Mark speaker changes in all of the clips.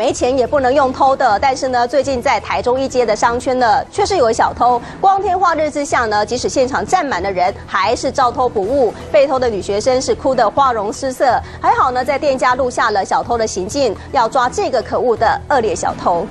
Speaker 1: 没钱也不能用偷的。但是呢，最近在台中一街的商圈呢，却是有小偷。光天化日之下呢，即使现场站满了人，还是照偷不误。被偷的女学生是哭得花容失色。还好呢，在店家录下了小偷的行径，要抓这个可恶的恶劣小偷。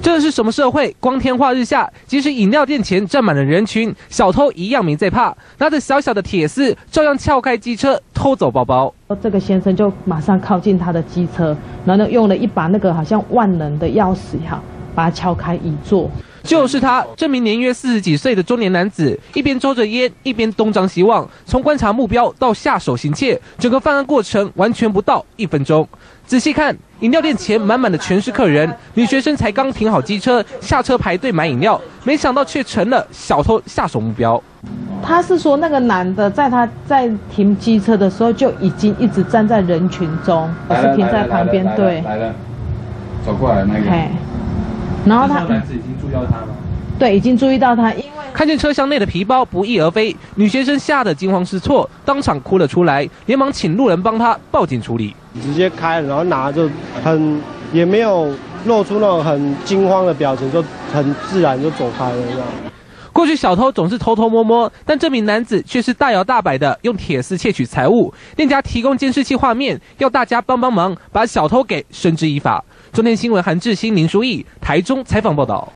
Speaker 2: 这是什么社会？光天化日下，即使饮料店前站满了人群，小偷一样没在怕，拿着小小的铁丝，照样撬开机车偷走包包。
Speaker 3: 这个先生就马上靠近他的机车，然后用了一把那个好像万能的钥匙哈，把它撬开一座。
Speaker 2: 就是他，这名年约四十几岁的中年男子，一边抽着烟，一边东张西望。从观察目标到下手行窃，整个犯案过程完全不到一分钟。仔细看，饮料店前满满的全是客人，女学生才刚停好机车，下车排队买饮料，没想到却成了小偷下手目标。
Speaker 3: 他是说，那个男的在他在停机车的时候就已经一直站在人群中，而是停在旁边，对，
Speaker 4: 来了，走过来那个。
Speaker 3: 然后他
Speaker 4: 男子已经注意到他了，
Speaker 3: 对，已经注意到他，因为
Speaker 2: 看见车厢内的皮包不翼而飞，女学生吓得惊慌失措，当场哭了出来，连忙请路人帮她报警处理。
Speaker 5: 直接开，然后拿着很也没有露出那种很惊慌的表情，就很自然就走开了这样。
Speaker 2: 过去小偷总是偷偷摸摸，但这名男子却是大摇大摆的用铁丝窃取财物。店家提供监视器画面，要大家帮帮忙，把小偷给绳之以法。中天新闻韩志新、林书义台中采访报道。